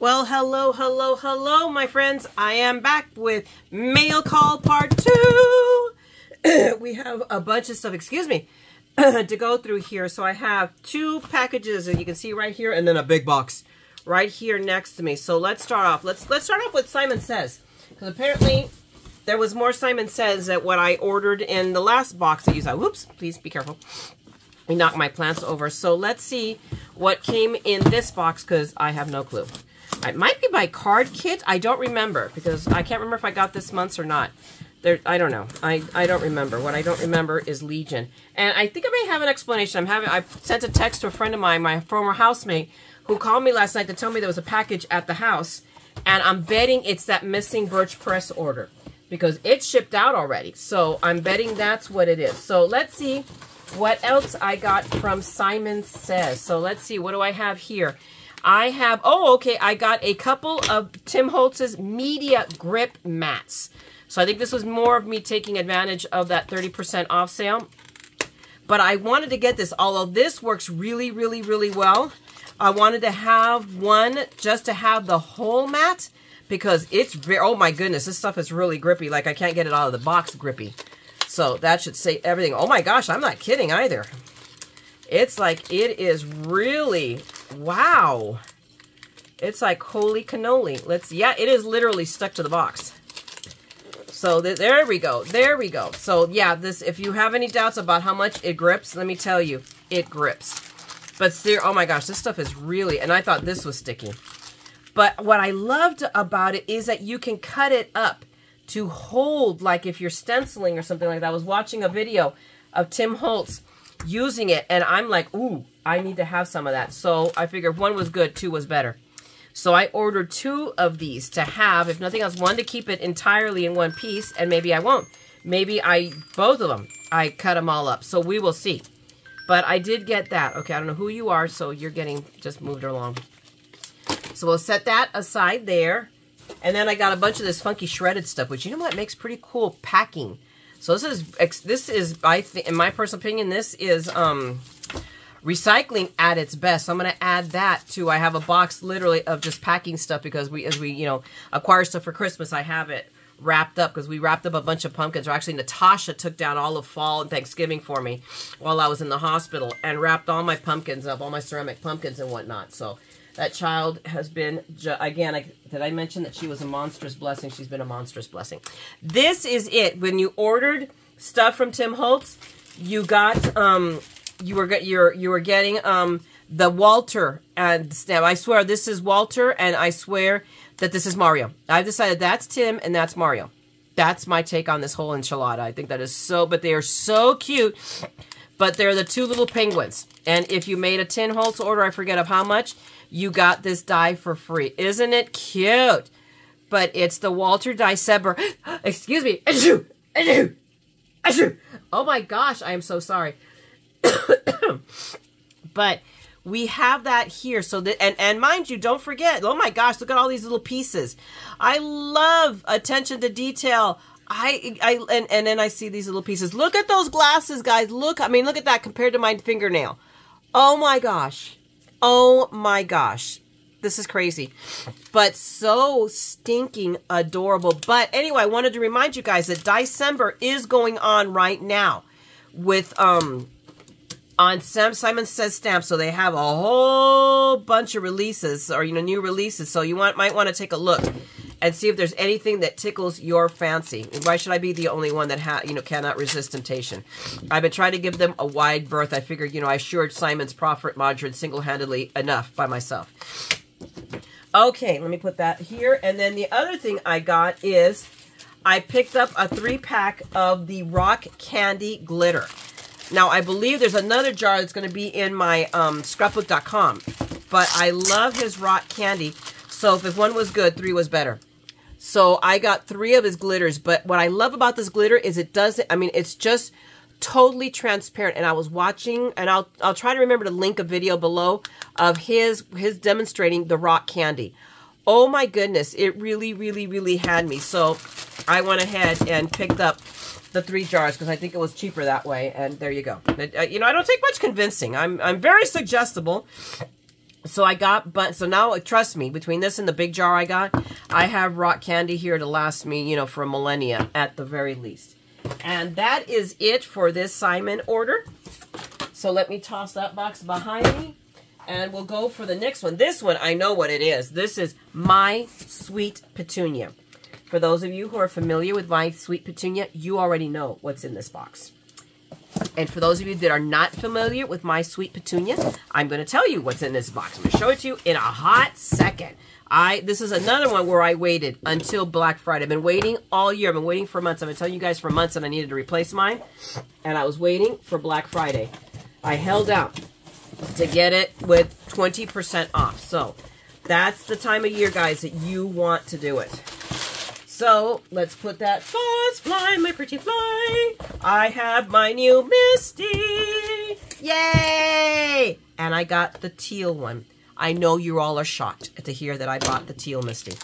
Well, hello, hello, hello, my friends. I am back with mail call part two. we have a bunch of stuff, excuse me, to go through here. So I have two packages, and you can see right here, and then a big box right here next to me. So let's start off. Let's let's start off with Simon Says, because apparently there was more Simon Says that what I ordered in the last box that you saw. Whoops, please be careful. I knocked my plants over. So let's see what came in this box, because I have no clue. It might be my card kit. I don't remember because I can't remember if I got this month's or not. There, I don't know. I, I don't remember. What I don't remember is Legion. And I think I may have an explanation. I'm having. I sent a text to a friend of mine, my former housemate, who called me last night to tell me there was a package at the house. And I'm betting it's that missing Birch Press order because it shipped out already. So I'm betting that's what it is. So let's see what else I got from Simon Says. So let's see. What do I have here? I have, oh, okay, I got a couple of Tim Holtz's Media Grip Mats. So I think this was more of me taking advantage of that 30% off sale. But I wanted to get this, although this works really, really, really well. I wanted to have one just to have the whole mat because it's oh my goodness, this stuff is really grippy. Like I can't get it out of the box grippy. So that should say everything. Oh my gosh, I'm not kidding either. It's like, it is really, wow. It's like holy cannoli. Let's, yeah, it is literally stuck to the box. So th there we go. There we go. So yeah, this, if you have any doubts about how much it grips, let me tell you, it grips. But oh my gosh, this stuff is really, and I thought this was sticky. But what I loved about it is that you can cut it up to hold, like if you're stenciling or something like that. I was watching a video of Tim Holtz using it, and I'm like, ooh, I need to have some of that. So I figured one was good, two was better. So I ordered two of these to have, if nothing else, one to keep it entirely in one piece, and maybe I won't. Maybe I, both of them, I cut them all up. So we will see. But I did get that. Okay, I don't know who you are, so you're getting just moved along. So we'll set that aside there. And then I got a bunch of this funky shredded stuff, which you know what makes pretty cool packing. So this is this is I think in my personal opinion this is um recycling at its best. So I'm going to add that to I have a box literally of just packing stuff because we as we, you know, acquire stuff for Christmas, I have it wrapped up because we wrapped up a bunch of pumpkins. Or actually, Natasha took down all of fall and Thanksgiving for me while I was in the hospital and wrapped all my pumpkins up, all my ceramic pumpkins and whatnot. So that child has been, again, I, did I mention that she was a monstrous blessing? She's been a monstrous blessing. This is it. When you ordered stuff from Tim Holtz, you got, um, you were, you're, you were getting, um, the Walter and now I swear this is Walter and I swear that this is Mario. I've decided that's Tim and that's Mario. That's my take on this whole enchilada. I think that is so, but they are so cute. But they're the two little penguins. And if you made a Tim Holtz order, I forget of how much, you got this die for free. Isn't it cute? But it's the Walter Dieseber. Excuse me. Oh my gosh, I am so sorry. but we have that here. So that and and mind you, don't forget. Oh my gosh, look at all these little pieces. I love attention to detail. I I and and then I see these little pieces. Look at those glasses, guys. Look, I mean, look at that compared to my fingernail. Oh my gosh. Oh my gosh. This is crazy. But so stinking adorable. But anyway, I wanted to remind you guys that December is going on right now with um on Sam Simon Says Stamp. So they have a whole bunch of releases or you know new releases. So you want might want to take a look and see if there's anything that tickles your fancy. Why should I be the only one that ha you know cannot resist temptation? I've been trying to give them a wide berth. I figured, you know, I assured Simon's Prophet Margarine single-handedly enough by myself. Okay, let me put that here. And then the other thing I got is I picked up a three-pack of the Rock Candy Glitter. Now, I believe there's another jar that's going to be in my um, scrapbook.com. But I love his rock candy. So if one was good, three was better. So I got three of his glitters. But what I love about this glitter is it doesn't, I mean, it's just totally transparent. And I was watching, and I'll, I'll try to remember to link a video below of his, his demonstrating the rock candy. Oh my goodness, it really, really, really had me. So I went ahead and picked up the three jars because I think it was cheaper that way. And there you go. Uh, you know, I don't take much convincing. I'm, I'm very suggestible. So I got, but so now trust me, between this and the big jar I got, I have rock candy here to last me, you know, for a millennia at the very least. And that is it for this Simon order. So let me toss that box behind me and we'll go for the next one. This one, I know what it is. This is My Sweet Petunia. For those of you who are familiar with My Sweet Petunia, you already know what's in this box. And for those of you that are not familiar with My Sweet Petunia, I'm going to tell you what's in this box. I'm going to show it to you in a hot second. I This is another one where I waited until Black Friday. I've been waiting all year. I've been waiting for months. I've been telling you guys for months that I needed to replace mine. And I was waiting for Black Friday. I held out to get it with 20% off. So that's the time of year, guys, that you want to do it. So let's put that fuzz fly, my pretty fly. I have my new Misty. Yay! And I got the teal one. I know you all are shocked to hear that I bought the teal Misty.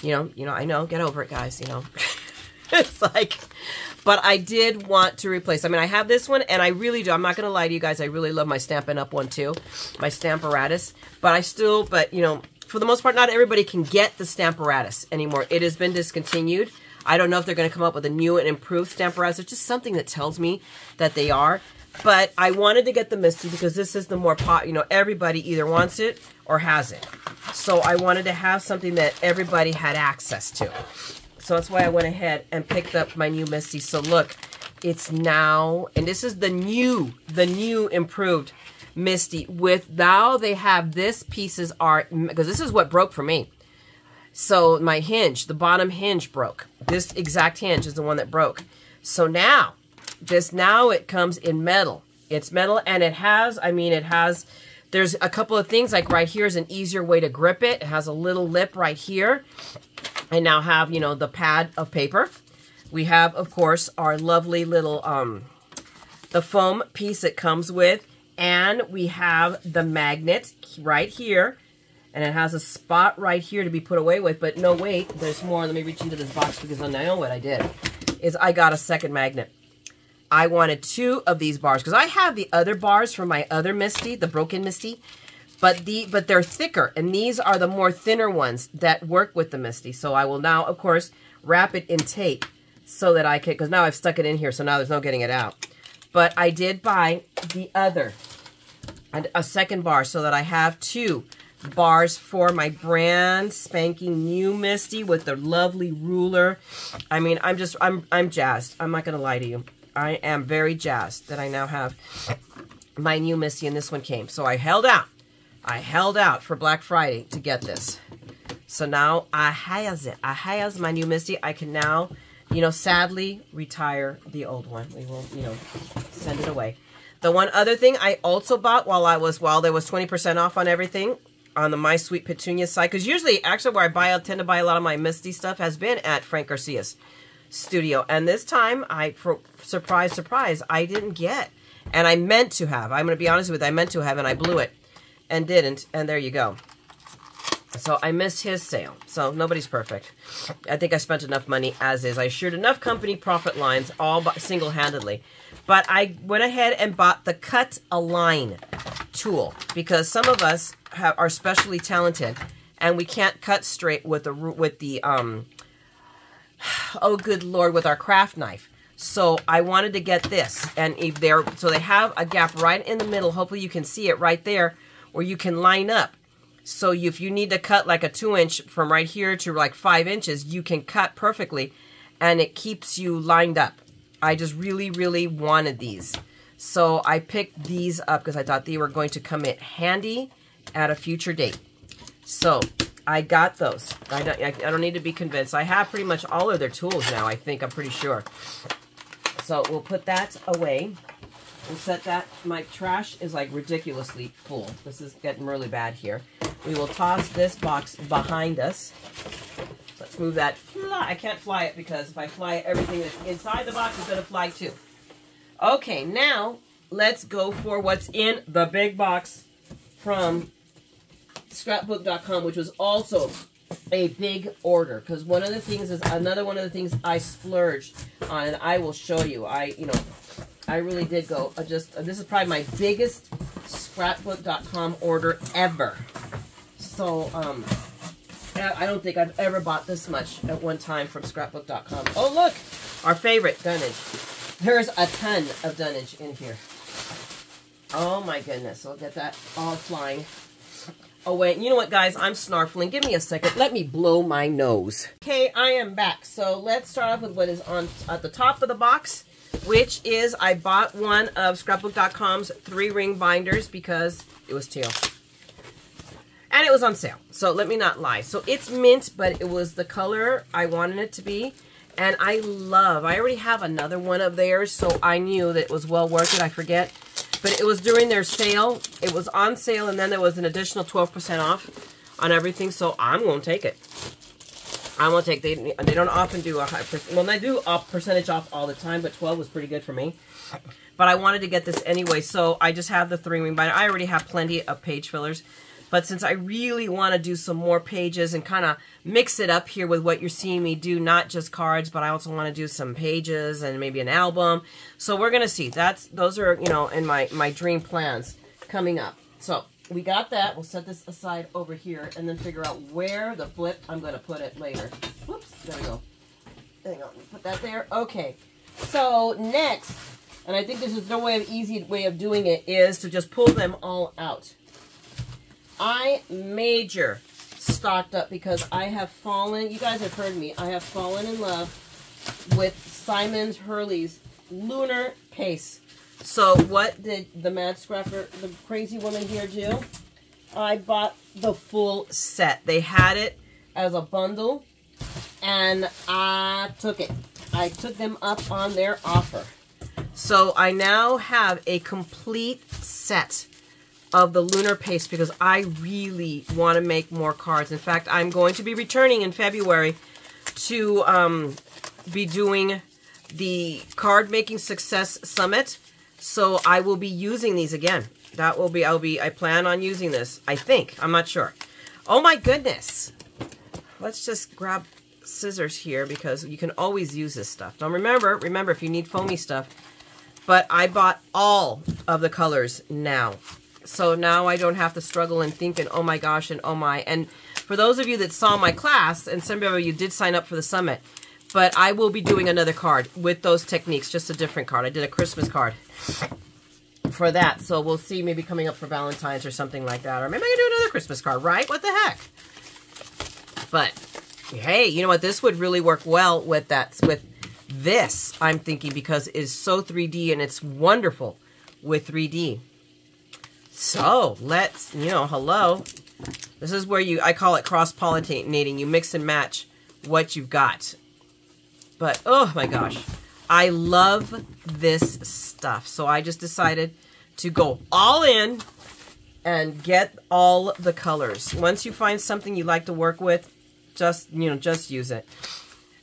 You know, you know, I know. Get over it, guys. You know, it's like, but I did want to replace. I mean, I have this one, and I really do. I'm not going to lie to you guys. I really love my Stampin' Up! one, too. My Stamparatus. But I still, but, you know, for the most part, not everybody can get the Stamparatus anymore. It has been discontinued. I don't know if they're going to come up with a new and improved Stamparatus. It's just something that tells me that they are. But I wanted to get the Misty because this is the more pot, you know, everybody either wants it or has it. So I wanted to have something that everybody had access to. So that's why I went ahead and picked up my new Misty. So look, it's now, and this is the new, the new improved Misty with now they have this pieces are because this is what broke for me. So my hinge, the bottom hinge broke. This exact hinge is the one that broke. So now, this now it comes in metal. It's metal and it has, I mean, it has, there's a couple of things like right here is an easier way to grip it. It has a little lip right here. I now have, you know, the pad of paper. We have, of course, our lovely little, um, the foam piece it comes with. And we have the magnet right here. And it has a spot right here to be put away with. But no, wait, there's more. Let me reach into this box because I know what I did. Is I got a second magnet. I wanted two of these bars because I have the other bars from my other Misty, the broken Misty. But the but they're thicker, and these are the more thinner ones that work with the Misty. So I will now, of course, wrap it in tape so that I can, because now I've stuck it in here, so now there's no getting it out. But I did buy the other, a second bar, so that I have two bars for my brand spanking new Misty with the lovely ruler. I mean, I'm just, I'm, I'm jazzed. I'm not going to lie to you. I am very jazzed that I now have my new Misty and this one came. So I held out. I held out for Black Friday to get this. So now I has it. I has my new Misty. I can now you know, sadly retire the old one. We will, you know, send it away. The one other thing I also bought while I was, while there was 20% off on everything on the My Sweet Petunia site, because usually, actually, where I buy, I tend to buy a lot of my Misty stuff has been at Frank Garcia's studio. And this time, I, for, surprise, surprise, I didn't get. And I meant to have. I'm going to be honest with you, I meant to have, and I blew it and didn't. And there you go. So I missed his sale. So nobody's perfect. I think I spent enough money as is. I assured enough company profit lines all single-handedly. But I went ahead and bought the Cut Align tool because some of us have, are specially talented and we can't cut straight with the with the um oh good lord with our craft knife. So I wanted to get this and if there so they have a gap right in the middle. Hopefully you can see it right there where you can line up so if you need to cut like a two inch from right here to like five inches, you can cut perfectly and it keeps you lined up. I just really, really wanted these. So I picked these up because I thought they were going to come in handy at a future date. So I got those. I don't, I don't need to be convinced. I have pretty much all of their tools now, I think. I'm pretty sure. So we'll put that away and set that. My trash is like ridiculously full. This is getting really bad here. We will toss this box behind us. Let's move that. I can't fly it because if I fly it, everything that's inside the box is going to fly too. Okay, now let's go for what's in the big box from scrapbook.com, which was also a big order because one of the things is another one of the things I splurged on, and I will show you. I, you know, I really did go uh, just, this is probably my biggest scrapbook.com order ever. So, um, I don't think I've ever bought this much at one time from scrapbook.com. Oh, look! Our favorite, dunnage. There's a ton of dunnage in here. Oh my goodness. I'll get that all flying away. You know what, guys? I'm snarfling. Give me a second. Let me blow my nose. Okay, I am back. So let's start off with what is on at the top of the box, which is I bought one of scrapbook.com's three ring binders because it was teal. And it was on sale. So let me not lie. So it's mint, but it was the color I wanted it to be. And I love, I already have another one of theirs, so I knew that it was well worth it. I forget. But it was during their sale. It was on sale, and then there was an additional 12% off on everything, so I'm going to take it. I'm to take, they, they don't often do a high, well, they do a percentage off all the time, but 12 was pretty good for me. But I wanted to get this anyway, so I just have the three ring binder. I already have plenty of page fillers. But since I really want to do some more pages and kind of mix it up here with what you're seeing me do, not just cards, but I also want to do some pages and maybe an album. So we're to see. That's Those are, you know, in my, my dream plans coming up. So we got that. We'll set this aside over here and then figure out where the flip I'm going to put it later. Whoops, there we go. Hang on, put that there. Okay, so next, and I think this is no way of easy way of doing it, is to just pull them all out. I major stocked up because I have fallen, you guys have heard me, I have fallen in love with Simon Hurley's Lunar Paste. So what did the Mad Scrapper, the crazy woman here do? I bought the full set. They had it as a bundle and I took it. I took them up on their offer. So I now have a complete set of the Lunar Paste because I really want to make more cards. In fact, I'm going to be returning in February to um, be doing the Card Making Success Summit. So I will be using these again. That will be, I'll be, I plan on using this. I think. I'm not sure. Oh my goodness. Let's just grab scissors here because you can always use this stuff. Now remember, remember if you need foamy stuff, but I bought all of the colors now. So now I don't have to struggle and think and oh my gosh and oh my. And for those of you that saw my class, and some of you did sign up for the summit, but I will be doing another card with those techniques, just a different card. I did a Christmas card for that. So we'll see maybe coming up for Valentine's or something like that. Or maybe I can do another Christmas card, right? What the heck? But hey, you know what? This would really work well with that, with this, I'm thinking, because it is so 3D and it's wonderful with 3D. So let's, you know, hello. This is where you, I call it cross-pollinating. You mix and match what you've got. But, oh my gosh. I love this stuff. So I just decided to go all in and get all the colors. Once you find something you like to work with, just, you know, just use it.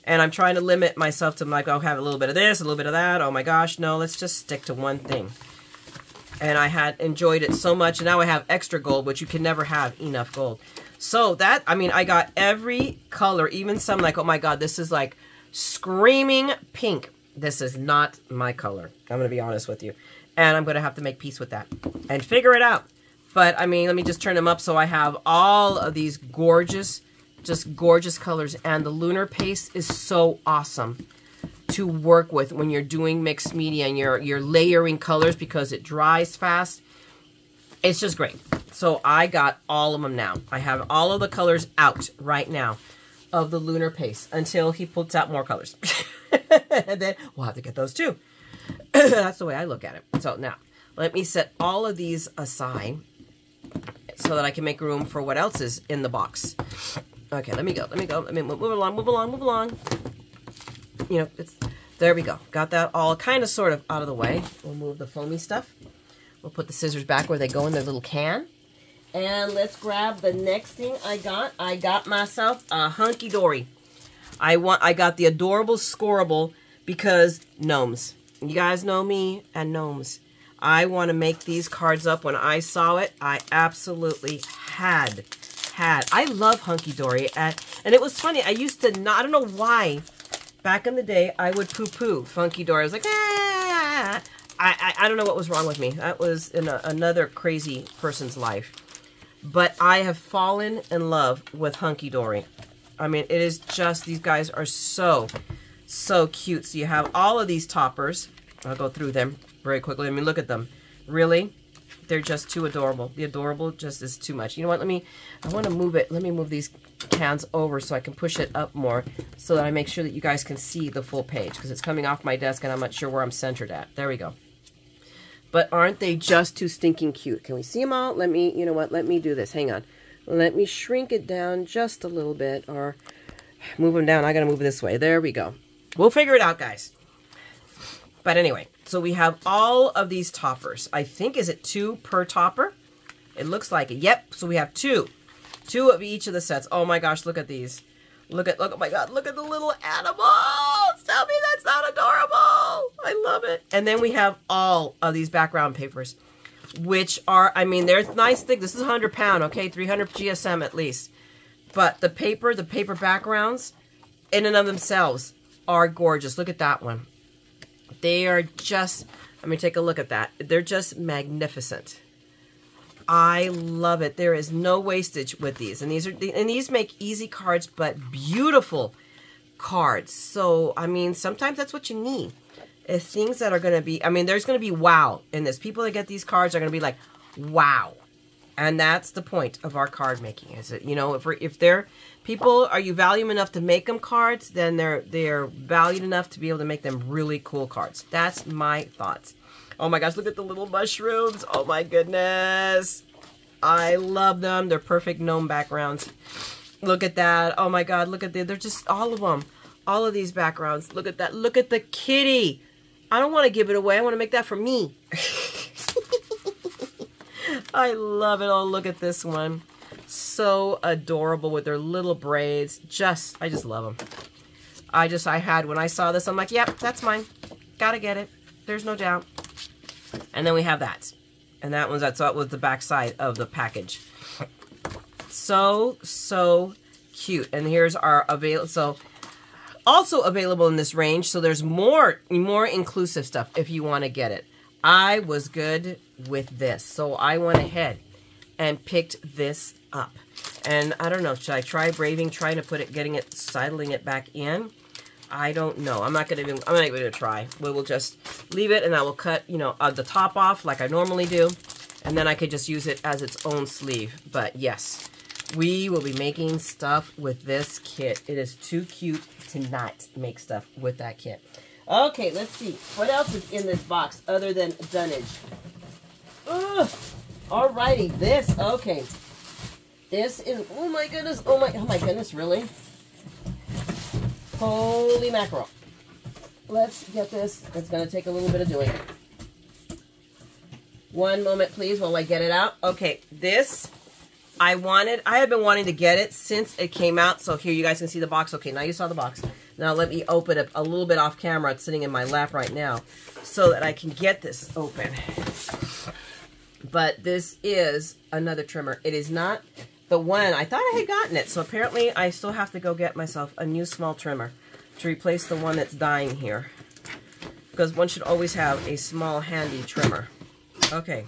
And I'm trying to limit myself to like, I'll have a little bit of this, a little bit of that. Oh my gosh, no, let's just stick to one thing and I had enjoyed it so much. And now I have extra gold, which you can never have enough gold. So that, I mean, I got every color, even some like, oh my God, this is like screaming pink. This is not my color. I'm going to be honest with you. And I'm going to have to make peace with that and figure it out. But, I mean, let me just turn them up so I have all of these gorgeous, just gorgeous colors. And the Lunar Paste is so awesome to work with when you're doing mixed media and you're, you're layering colors because it dries fast. It's just great. So I got all of them now. I have all of the colors out right now of the Lunar Paste until he puts out more colors. and then we'll have to get those too. That's the way I look at it. So now, let me set all of these aside so that I can make room for what else is in the box. Okay, let me go. Let me go. Let me move along, move along, move along you know, it's, there we go. Got that all kind of sort of out of the way. We'll move the foamy stuff. We'll put the scissors back where they go in their little can. And let's grab the next thing I got. I got myself a Hunky Dory. I want. I got the adorable Scorable because gnomes. You guys know me and gnomes. I want to make these cards up. When I saw it, I absolutely had, had. I love Hunky Dory. And, and it was funny. I used to not, I don't know why back in the day, I would poo-poo Hunky Dory. I was like, ah. I, I, I don't know what was wrong with me. That was in a, another crazy person's life. But I have fallen in love with Hunky Dory. I mean, it is just, these guys are so, so cute. So you have all of these toppers. I'll go through them very quickly. I mean, look at them. Really? They're just too adorable. The adorable just is too much. You know what? Let me, I want to move it. Let me move these cans over so I can push it up more so that I make sure that you guys can see the full page because it's coming off my desk and I'm not sure where I'm centered at. There we go. But aren't they just too stinking cute? Can we see them all? Let me, you know what? Let me do this. Hang on. Let me shrink it down just a little bit or move them down. I got to move this way. There we go. We'll figure it out, guys. But anyway, so we have all of these toppers. I think, is it two per topper? It looks like it. Yep, so we have two. Two of each of the sets. Oh my gosh, look at these. Look at, look, oh my God, look at the little animals. Tell me that's not adorable. I love it. And then we have all of these background papers, which are, I mean, they're nice thick. This is 100 pound, okay? 300 GSM at least. But the paper, the paper backgrounds, in and of themselves, are gorgeous. Look at that one. They are just, let me take a look at that. They're just magnificent. I love it. There is no wastage with these. And these are and these make easy cards, but beautiful cards. So, I mean, sometimes that's what you need. Is things that are going to be, I mean, there's going to be wow in this. People that get these cards are going to be like, wow. And that's the point of our card making. Is it, you know, if, if they're, people, are you value enough to make them cards, then they're, they're valued enough to be able to make them really cool cards. That's my thoughts. Oh my gosh, look at the little mushrooms. Oh my goodness. I love them. They're perfect gnome backgrounds. Look at that. Oh my god, look at the, they're just all of them. All of these backgrounds. Look at that. Look at the kitty. I don't want to give it away. I want to make that for me. I love it. Oh, look at this one. So adorable with their little braids. Just, I just love them. I just, I had, when I saw this, I'm like, yep, that's mine. Gotta get it. There's no doubt. And then we have that. And that one's, that's what was the back side of the package. So, so cute. And here's our available, so also available in this range. So there's more, more inclusive stuff if you want to get it. I was good with this. So I went ahead and picked this up. And I don't know, should I try braving, trying to put it, getting it, sidling it back in? I don't know. I'm not gonna even. I'm not even gonna try. We will just leave it, and I will cut, you know, uh, the top off like I normally do, and then I could just use it as its own sleeve. But yes, we will be making stuff with this kit. It is too cute to not make stuff with that kit. Okay, let's see. What else is in this box other than dunnage? Ugh. Alrighty, this. Okay, this is. Oh my goodness. Oh my. Oh my goodness. Really? Holy mackerel. Let's get this. It's going to take a little bit of doing. One moment, please, while I get it out. Okay, this, I wanted, I have been wanting to get it since it came out. So here, you guys can see the box. Okay, now you saw the box. Now let me open it a little bit off camera. It's sitting in my lap right now so that I can get this open. But this is another trimmer. It is not the one, I thought I had gotten it, so apparently I still have to go get myself a new small trimmer to replace the one that's dying here. Because one should always have a small handy trimmer. Okay,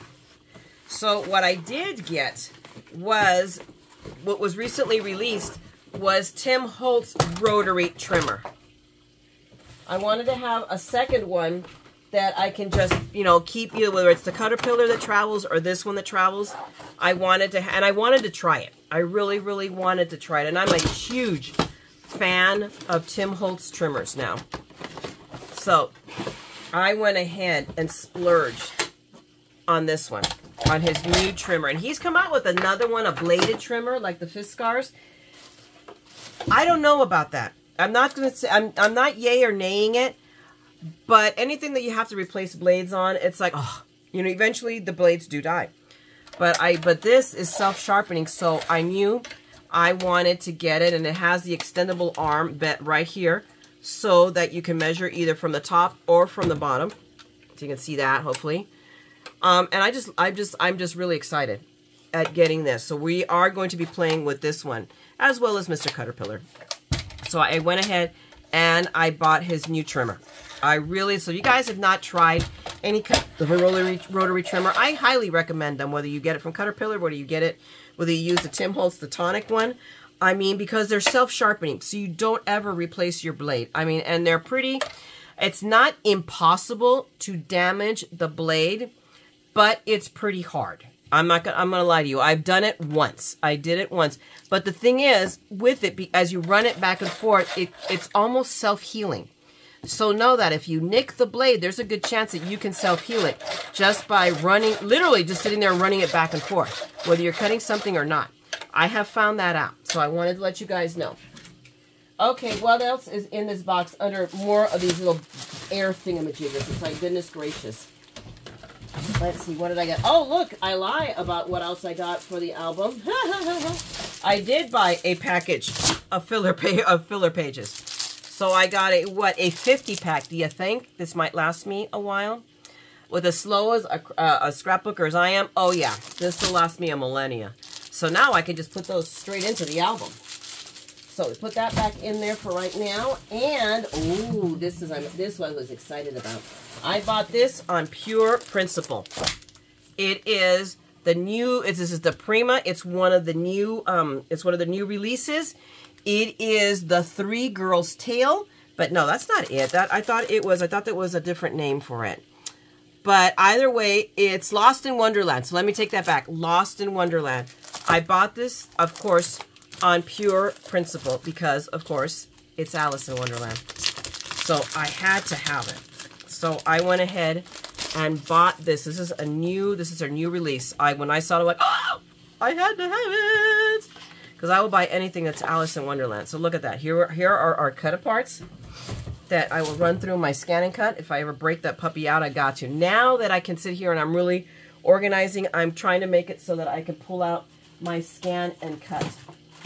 so what I did get was, what was recently released was Tim Holtz rotary trimmer. I wanted to have a second one that I can just, you know, keep you, whether it's the Caterpillar that travels or this one that travels. I wanted to, and I wanted to try it. I really, really wanted to try it. And I'm a huge fan of Tim Holtz trimmers now. So I went ahead and splurged on this one, on his new trimmer. And he's come out with another one, a bladed trimmer, like the Fiskars. I don't know about that. I'm not going to say, I'm, I'm not yay or naying it. But anything that you have to replace blades on, it's like, oh, you know, eventually the blades do die. But I, but this is self-sharpening, so I knew I wanted to get it, and it has the extendable arm bent right here, so that you can measure either from the top or from the bottom. So you can see that, hopefully. Um, and I just, I'm just, I'm just really excited at getting this. So we are going to be playing with this one, as well as Mr. Caterpillar. So I went ahead and I bought his new trimmer. I really, so you guys have not tried any the rotary, rotary trimmer, I highly recommend them, whether you get it from Caterpillar, whether you get it, whether you use the Tim Holtz, the tonic one. I mean, because they're self-sharpening, so you don't ever replace your blade. I mean, and they're pretty, it's not impossible to damage the blade, but it's pretty hard. I'm not gonna, I'm gonna lie to you. I've done it once. I did it once. But the thing is, with it, as you run it back and forth, it, it's almost self-healing. So know that if you nick the blade, there's a good chance that you can self-heal it just by running, literally just sitting there running it back and forth, whether you're cutting something or not. I have found that out, so I wanted to let you guys know. Okay, what else is in this box under more of these little air thingamajiggers? It's like, goodness gracious. Let's see, what did I get? Oh, look, I lie about what else I got for the album. I did buy a package of filler, pa of filler pages. So I got a, what, a 50 pack. Do you think this might last me a while? With as slow as a, uh, a scrapbooker as I am, oh yeah, this will last me a millennia. So now I can just put those straight into the album. So we put that back in there for right now. And, oh, this is I'm, this one I was excited about. I bought this on pure principle. It is the new, it's, this is the Prima. It's one of the new, um, it's one of the new releases. It is the Three Girls Tale. But no, that's not it. That I thought it was, I thought that was a different name for it. But either way, it's Lost in Wonderland. So let me take that back. Lost in Wonderland. I bought this, of course, on pure principle because, of course, it's Alice in Wonderland. So I had to have it. So I went ahead and bought this. This is a new, this is our new release. I When I saw it, I'm like, oh, I had to have it. Because I will buy anything that's Alice in Wonderland. So look at that. Here, here are our cut-aparts that I will run through my scan and cut. If I ever break that puppy out, I got you. Now that I can sit here and I'm really organizing, I'm trying to make it so that I can pull out my scan and cut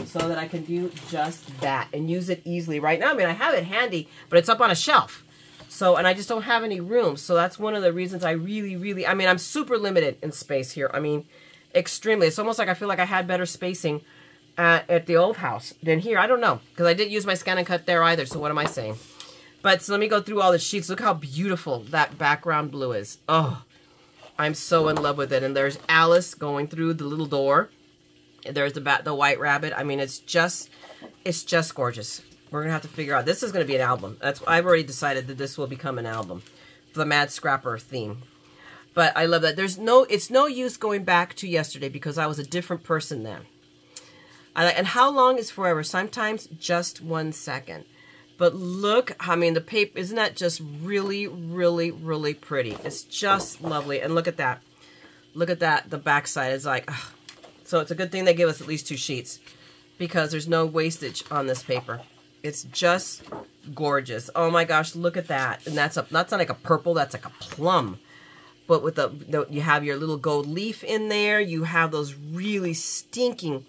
so that I can do just that and use it easily. Right now, I mean, I have it handy, but it's up on a shelf. So, and I just don't have any room. So that's one of the reasons I really, really, I mean, I'm super limited in space here. I mean, extremely. It's almost like I feel like I had better spacing at, at the old house than here. I don't know, because I didn't use my scan and cut there either. So what am I saying? But so let me go through all the sheets. Look how beautiful that background blue is. Oh, I'm so in love with it. And there's Alice going through the little door. There's the bat, the white rabbit. I mean, it's just, it's just gorgeous. We're gonna have to figure out. This is gonna be an album. That's I've already decided that this will become an album, the Mad Scrapper theme. But I love that. There's no, it's no use going back to yesterday because I was a different person then. I like, and how long is forever? Sometimes just one second. But look, I mean, the paper, isn't that just really, really, really pretty? It's just lovely. And look at that. Look at that. The backside is like, ugh, so it's a good thing they give us at least two sheets because there's no wastage on this paper. It's just gorgeous. Oh my gosh, look at that. And that's a that's not like a purple, that's like a plum. But with the, the you have your little gold leaf in there. You have those really stinking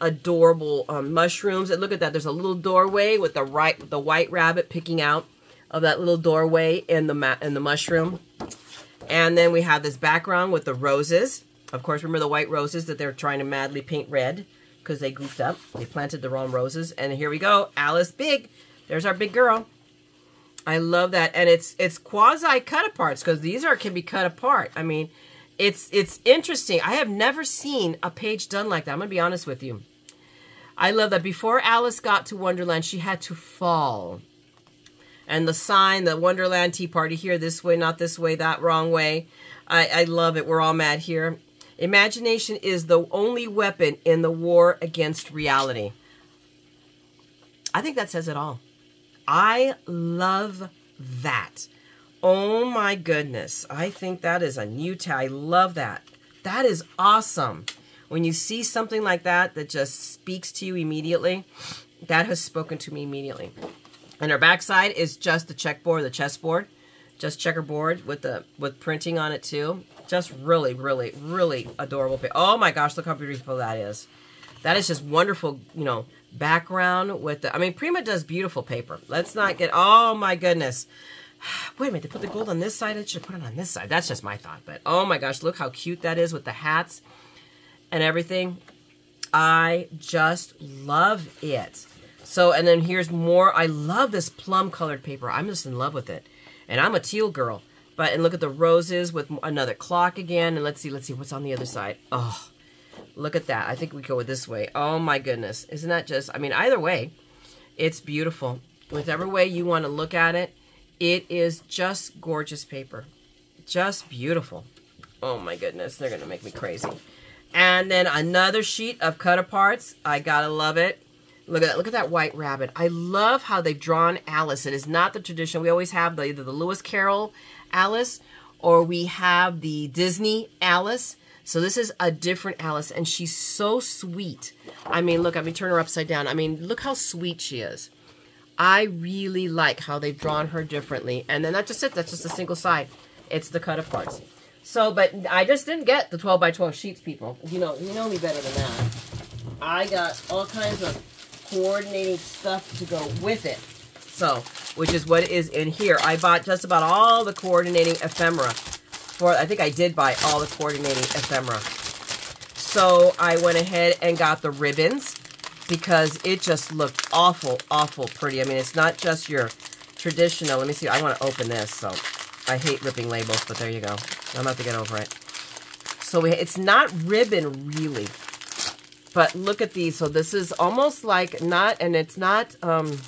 adorable um, mushrooms. And look at that. There's a little doorway with the right with the white rabbit picking out of that little doorway in the in the mushroom. And then we have this background with the roses. Of course, remember the white roses that they're trying to madly paint red because they goofed up. They planted the wrong roses. And here we go. Alice Big. There's our big girl. I love that. And it's it's quasi cut aparts because these are can be cut apart. I mean, it's it's interesting. I have never seen a page done like that. I'm going to be honest with you. I love that before Alice got to Wonderland, she had to fall. And the sign, the Wonderland Tea Party here, this way, not this way, that wrong way. I, I love it. We're all mad here. Imagination is the only weapon in the war against reality. I think that says it all. I love that. Oh my goodness. I think that is a new tag. I love that. That is awesome. When you see something like that that just speaks to you immediately, that has spoken to me immediately. And her backside is just the checkboard, the chessboard, just checkerboard with the with printing on it too. Just really, really, really adorable. Oh my gosh, look how beautiful that is. That is just wonderful, you know, background with the, I mean, Prima does beautiful paper. Let's not get, oh my goodness. Wait a minute, they put the gold on this side. I should put it on this side. That's just my thought. But oh my gosh, look how cute that is with the hats and everything. I just love it. So, and then here's more. I love this plum colored paper. I'm just in love with it. And I'm a teal girl. But, and look at the roses with another clock again. And let's see, let's see what's on the other side. Oh, look at that. I think we go with this way. Oh my goodness. Isn't that just, I mean, either way, it's beautiful. Whichever way you want to look at it, it is just gorgeous paper. Just beautiful. Oh my goodness, they're going to make me crazy. And then another sheet of cut aparts. I gotta love it. Look at that, look at that white rabbit. I love how they've drawn Alice. It is not the tradition. We always have the, either the Lewis Carroll Alice or we have the Disney Alice. So this is a different Alice, and she's so sweet. I mean, look, let me turn her upside down. I mean, look how sweet she is. I really like how they've drawn her differently. And then that's just it. That's just a single side. It's the cut aparts. So, but I just didn't get the 12 by 12 sheets, people. You know, you know me better than that. I got all kinds of coordinating stuff to go with it. So, which is what is in here. I bought just about all the coordinating ephemera. For I think I did buy all the coordinating ephemera. So I went ahead and got the ribbons because it just looked awful, awful pretty. I mean, it's not just your traditional. Let me see. I want to open this. So I hate ripping labels, but there you go. I'm about to get over it. So we, it's not ribbon really, but look at these. So this is almost like not, and it's not um,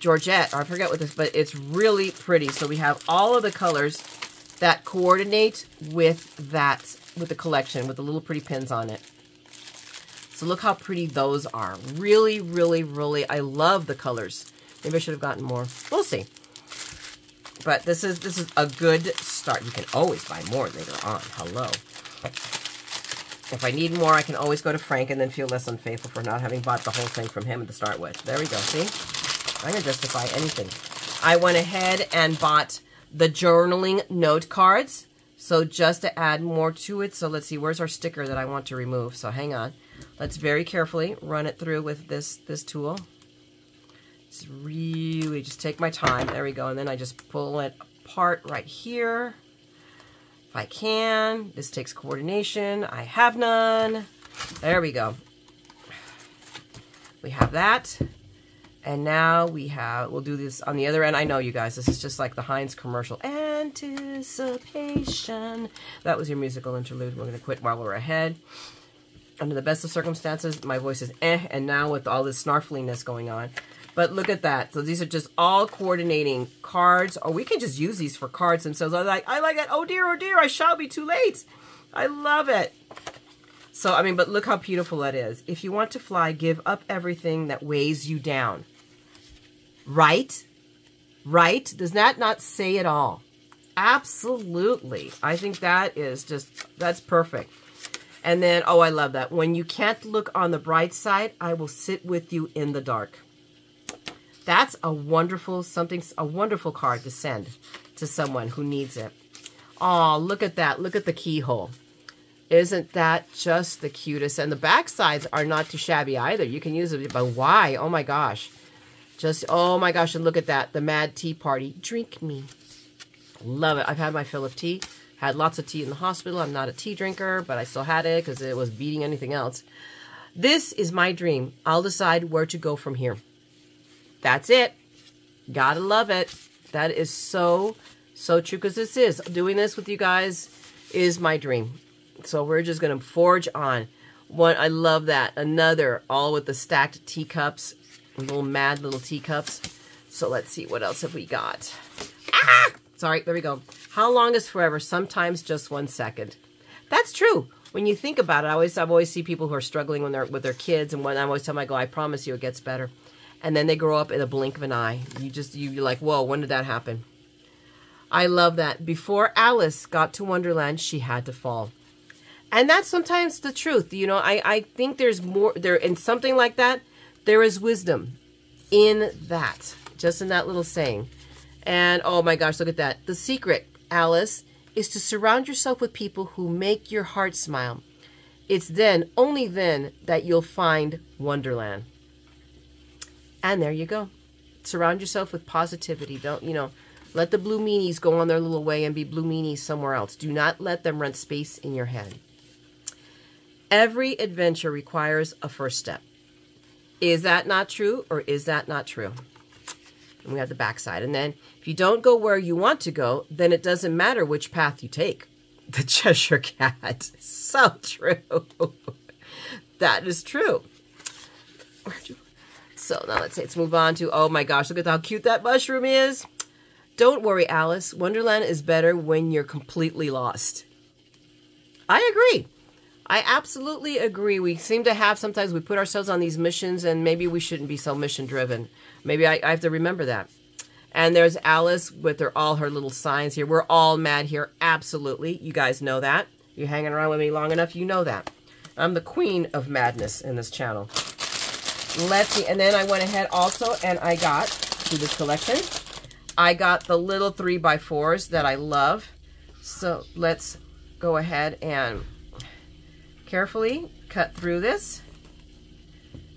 Georgette. I forget what this, but it's really pretty. So we have all of the colors that coordinate with that, with the collection, with the little pretty pins on it. So look how pretty those are. Really, really, really, I love the colors. Maybe I should have gotten more. We'll see. But this is this is a good start. You can always buy more later on. Hello. If I need more, I can always go to Frank and then feel less unfaithful for not having bought the whole thing from him to start with. There we go. See? I can justify anything. I went ahead and bought the journaling note cards. So just to add more to it. So let's see. Where's our sticker that I want to remove? So hang on. Let's very carefully run it through with this, this tool. Just really just take my time. There we go. And then I just pull it apart right here. If I can. This takes coordination. I have none. There we go. We have that. And now we have, we'll do this on the other end. I know you guys, this is just like the Heinz commercial. Anticipation. That was your musical interlude. We're going to quit while we're ahead. Under the best of circumstances, my voice is eh. And now with all this snarfliness going on, but look at that. So these are just all coordinating cards. Or we can just use these for cards themselves. I like, I like it. Oh dear, oh dear, I shall be too late. I love it. So, I mean, but look how beautiful that is. If you want to fly, give up everything that weighs you down. Right? Right? Does that not say it all? Absolutely. I think that is just, that's perfect. And then, oh, I love that. When you can't look on the bright side, I will sit with you in the dark. That's a wonderful something, a wonderful card to send to someone who needs it. Oh, look at that. Look at the keyhole. Isn't that just the cutest? And the back sides are not too shabby either. You can use it, but why? Oh my gosh. Just, oh my gosh, and look at that. The Mad Tea Party. Drink me. Love it. I've had my fill of tea. Had lots of tea in the hospital. I'm not a tea drinker, but I still had it because it was beating anything else. This is my dream. I'll decide where to go from here. That's it. Gotta love it. That is so, so true because this is, doing this with you guys is my dream. So we're just going to forge on. One, I love that. Another, all with the stacked teacups, little mad little teacups. So let's see, what else have we got? Ah! Sorry, there we go. How long is forever? Sometimes just one second. That's true. When you think about it, I always, I always see people who are struggling when they're with their kids, and when I always tell them, I go, I promise you, it gets better and then they grow up in a blink of an eye. You just, you, you're like, whoa, when did that happen? I love that. Before Alice got to Wonderland, she had to fall. And that's sometimes the truth. You know, I, I think there's more, there in something like that, there is wisdom in that, just in that little saying. And oh my gosh, look at that. The secret, Alice, is to surround yourself with people who make your heart smile. It's then, only then, that you'll find Wonderland. And there you go. Surround yourself with positivity. Don't, you know, let the blue meanies go on their little way and be blue meanies somewhere else. Do not let them rent space in your head. Every adventure requires a first step. Is that not true or is that not true? And we have the back side. And then if you don't go where you want to go, then it doesn't matter which path you take. The Cheshire Cat. So true. that is true. So now let's, let's move on to, oh my gosh, look at how cute that mushroom is. Don't worry, Alice. Wonderland is better when you're completely lost. I agree. I absolutely agree. We seem to have sometimes we put ourselves on these missions and maybe we shouldn't be so mission driven. Maybe I, I have to remember that. And there's Alice with her all her little signs here. We're all mad here. Absolutely. You guys know that. You're hanging around with me long enough, you know that. I'm the queen of madness in this channel. Let's see. And then I went ahead also and I got, to this collection, I got the little 3 by 4s that I love. So let's go ahead and carefully cut through this.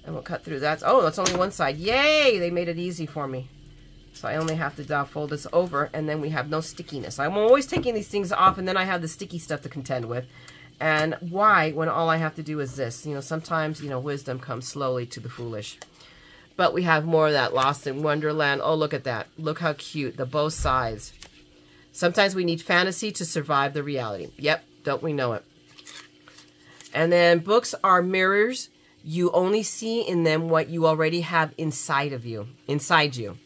And we'll cut through that. Oh, that's only one side. Yay! They made it easy for me. So I only have to uh, fold this over, and then we have no stickiness. I'm always taking these things off, and then I have the sticky stuff to contend with. And why, when all I have to do is this? You know, sometimes, you know, wisdom comes slowly to the foolish. But we have more of that Lost in Wonderland. Oh, look at that. Look how cute. The both sides. Sometimes we need fantasy to survive the reality. Yep, don't we know it? And then books are mirrors. You only see in them what you already have inside of you, inside you.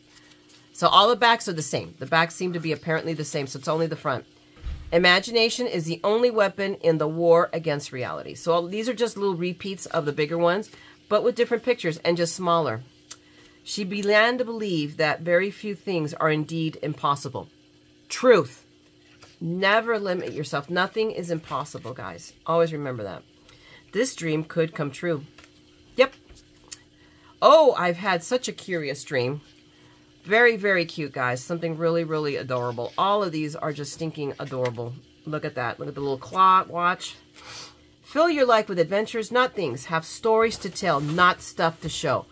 So all the backs are the same. The backs seem to be apparently the same, so it's only the front. Imagination is the only weapon in the war against reality. So all, these are just little repeats of the bigger ones, but with different pictures and just smaller. She began to believe that very few things are indeed impossible. Truth. Never limit yourself. Nothing is impossible, guys. Always remember that. This dream could come true. Yep. Oh, I've had such a curious dream. Very, very cute, guys. Something really, really adorable. All of these are just stinking adorable. Look at that. Look at the little clock watch. Fill your life with adventures, not things. Have stories to tell, not stuff to show.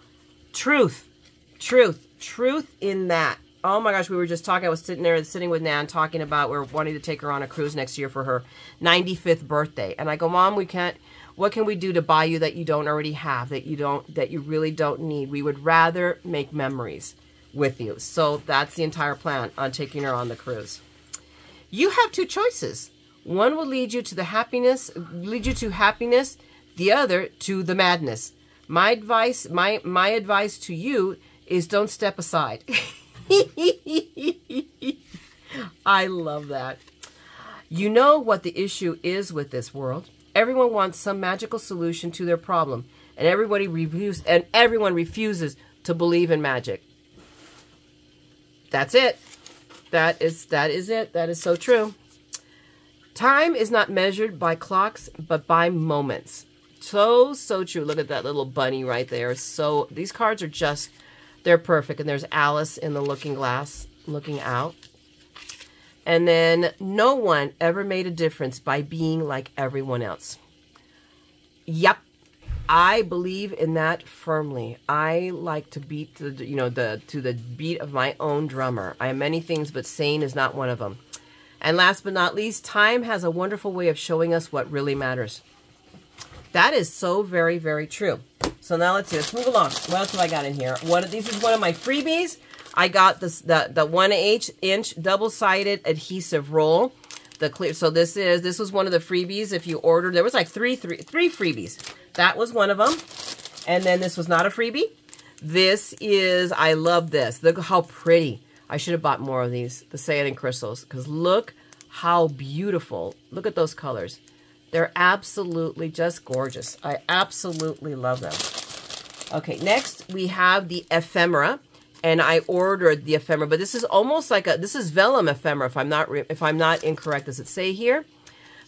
Truth. Truth. Truth in that. Oh my gosh, we were just talking. I was sitting there sitting with Nan talking about we're wanting to take her on a cruise next year for her 95th birthday. And I go, Mom, we can't what can we do to buy you that you don't already have, that you don't, that you really don't need? We would rather make memories with you. So that's the entire plan on taking her on the cruise. You have two choices. One will lead you to the happiness, lead you to happiness, the other to the madness. My advice, my my advice to you is don't step aside. I love that. You know what the issue is with this world. Everyone wants some magical solution to their problem, and everybody refuses, and everyone refuses to believe in magic. That's it. That is that is it. That is so true. Time is not measured by clocks, but by moments. So, so true. Look at that little bunny right there. So, these cards are just, they're perfect. And there's Alice in the looking glass looking out. And then no one ever made a difference by being like everyone else. Yep. I believe in that firmly. I like to beat the, you know, the to the beat of my own drummer. I am many things, but sane is not one of them. And last but not least, time has a wonderful way of showing us what really matters. That is so very, very true. So now let's see. Let's move along. What else have I got in here? One of these is one of my freebies. I got this the the one inch inch double sided adhesive roll. The clear. So this is this was one of the freebies. If you ordered, there was like three three three freebies. That was one of them. And then this was not a freebie. This is I love this. Look how pretty. I should have bought more of these. The Satin crystals because look how beautiful. Look at those colors. They're absolutely just gorgeous. I absolutely love them. Okay, next we have the ephemera and I ordered the ephemera, but this is almost like a, this is vellum ephemera if I'm not, if I'm not incorrect, does it say here?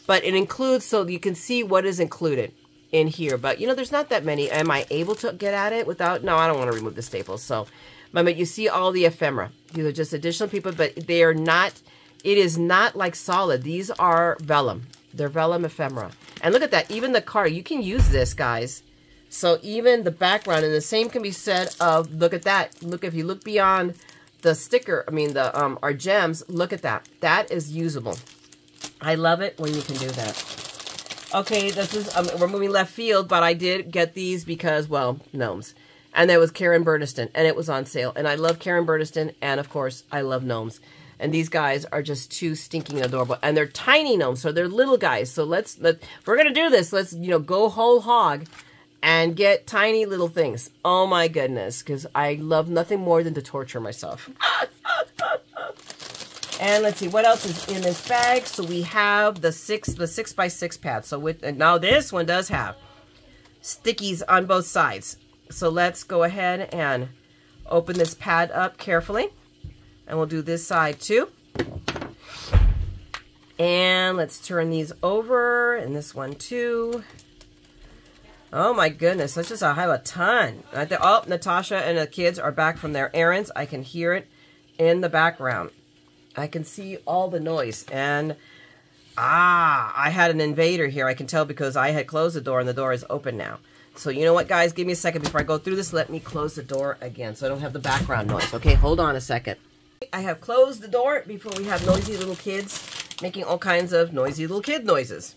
But it includes, so you can see what is included in here. But, you know, there's not that many. Am I able to get at it without, no, I don't want to remove the staples. So, but you see all the ephemera. These are just additional people, but they are not, it is not like solid. These are vellum. They're vellum ephemera. And look at that. Even the card, you can use this, guys so even the background, and the same can be said of, look at that. Look, if you look beyond the sticker, I mean, the um, our gems, look at that. That is usable. I love it when you can do that. Okay, this is, um, we're moving left field, but I did get these because, well, gnomes. And that was Karen Burniston, and it was on sale. And I love Karen Burniston, and of course, I love gnomes. And these guys are just too stinking adorable. And they're tiny gnomes, so they're little guys. So let's, let, we're going to do this, let's, you know, go whole hog and get tiny little things. Oh my goodness, because I love nothing more than to torture myself. and let's see, what else is in this bag? So we have the six, the six by six pad. So with, now this one does have stickies on both sides. So let's go ahead and open this pad up carefully. And we'll do this side too. And let's turn these over, and this one too. Oh my goodness, let's just I have a ton. Oh, Natasha and the kids are back from their errands. I can hear it in the background. I can see all the noise. And, ah, I had an invader here. I can tell because I had closed the door and the door is open now. So you know what, guys? Give me a second before I go through this. Let me close the door again so I don't have the background noise. Okay, hold on a second. I have closed the door before we have noisy little kids making all kinds of noisy little kid noises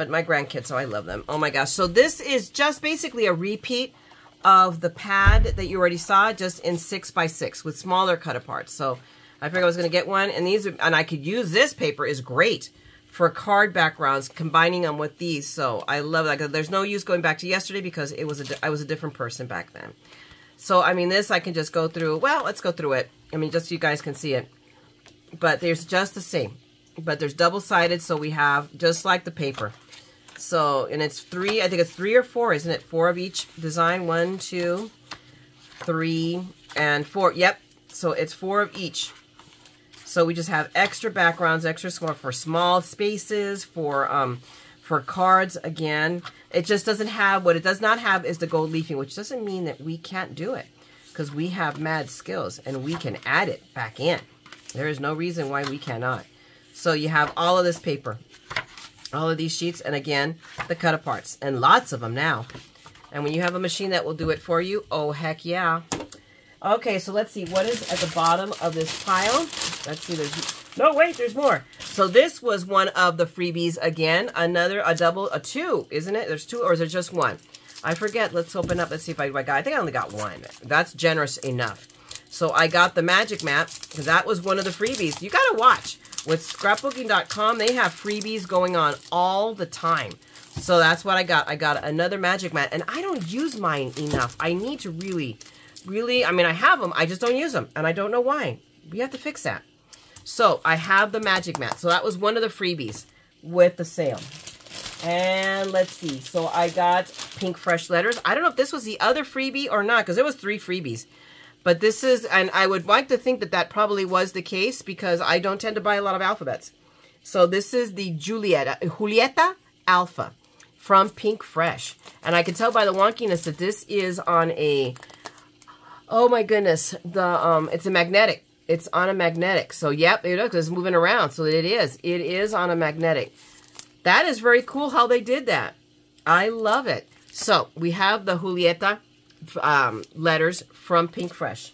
but my grandkids, so I love them. Oh my gosh. So this is just basically a repeat of the pad that you already saw, just in six by six with smaller cut aparts. So I figured I was going to get one, and these, and I could use this paper is great for card backgrounds, combining them with these. So I love that. There's no use going back to yesterday because it was a, I was a different person back then. So, I mean, this I can just go through. Well, let's go through it. I mean, just so you guys can see it. But there's just the same. But there's double-sided, so we have just like the paper. So, and it's three, I think it's three or four, isn't it? Four of each design. One, two, three, and four. Yep. So it's four of each. So we just have extra backgrounds, extra small for small spaces, for um, for cards. Again, it just doesn't have, what it does not have is the gold leafing, which doesn't mean that we can't do it. Because we have mad skills and we can add it back in. There is no reason why we cannot. So you have all of this paper all of these sheets and again the cut aparts and lots of them now and when you have a machine that will do it for you oh heck yeah okay so let's see what is at the bottom of this pile? Let's see there's no wait there's more. So this was one of the freebies again another a double a two isn't it? There's two or is there just one? I forget let's open up let's see if I, I got I think I only got one. That's generous enough. So I got the magic mat because that was one of the freebies. You gotta watch. With scrapbooking.com, they have freebies going on all the time. So that's what I got. I got another magic mat, and I don't use mine enough. I need to really, really, I mean, I have them. I just don't use them, and I don't know why. We have to fix that. So I have the magic mat. So that was one of the freebies with the sale. And let's see. So I got pink fresh letters. I don't know if this was the other freebie or not, because there was three freebies. But this is, and I would like to think that that probably was the case because I don't tend to buy a lot of alphabets. So this is the Julieta, Julieta Alpha from Pink Fresh. And I can tell by the wonkiness that this is on a, oh my goodness, the um, it's a magnetic. It's on a magnetic. So yep, it looks, it's moving around. So it is. It is on a magnetic. That is very cool how they did that. I love it. So we have the Julieta um, letters from Pink Fresh.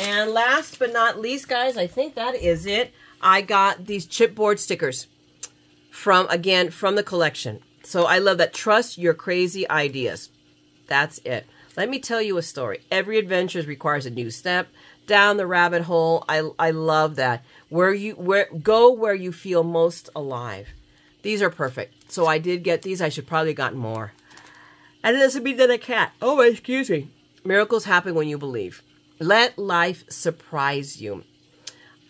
And last but not least, guys, I think that is it. I got these chipboard stickers from, again, from the collection. So I love that. Trust your crazy ideas. That's it. Let me tell you a story. Every adventure requires a new step down the rabbit hole. I, I love that. Where you where go where you feel most alive. These are perfect. So I did get these. I should probably have gotten more. And doesn't mean that I can't. Oh, excuse me. Miracles happen when you believe. Let life surprise you.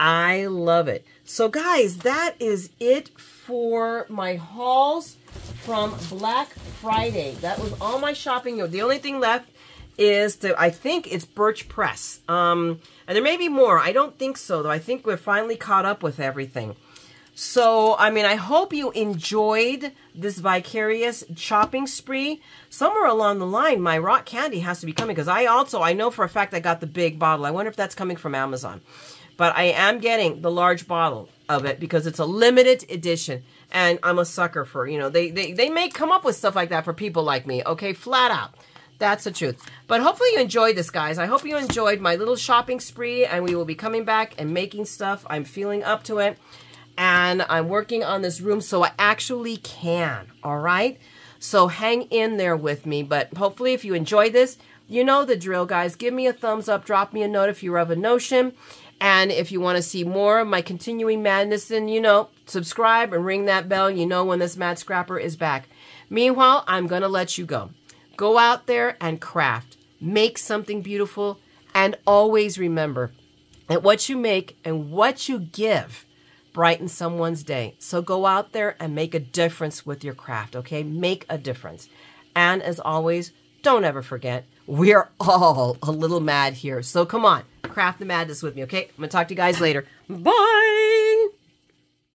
I love it. So guys, that is it for my hauls from Black Friday. That was all my shopping. The only thing left is the, I think it's Birch Press. Um, and there may be more. I don't think so, though. I think we're finally caught up with everything. So, I mean, I hope you enjoyed this vicarious shopping spree. Somewhere along the line, my rock candy has to be coming because I also, I know for a fact I got the big bottle. I wonder if that's coming from Amazon. But I am getting the large bottle of it because it's a limited edition. And I'm a sucker for, you know, they, they, they may come up with stuff like that for people like me, okay? Flat out. That's the truth. But hopefully you enjoyed this, guys. I hope you enjoyed my little shopping spree, and we will be coming back and making stuff. I'm feeling up to it and I'm working on this room so I actually can, all right? So hang in there with me, but hopefully if you enjoyed this, you know the drill, guys. Give me a thumbs up. Drop me a note if you're of a notion. And if you want to see more of my continuing madness, then, you know, subscribe and ring that bell. You know when this Madd Scrapper is back. Meanwhile, I'm going to let you go. Go out there and craft. Make something beautiful. And always remember that what you make and what you give brighten someone's day. So go out there and make a difference with your craft, okay? Make a difference. And as always, don't ever forget, we're all a little mad here. So come on, craft the madness with me, okay? I'm to talk to you guys later. Bye!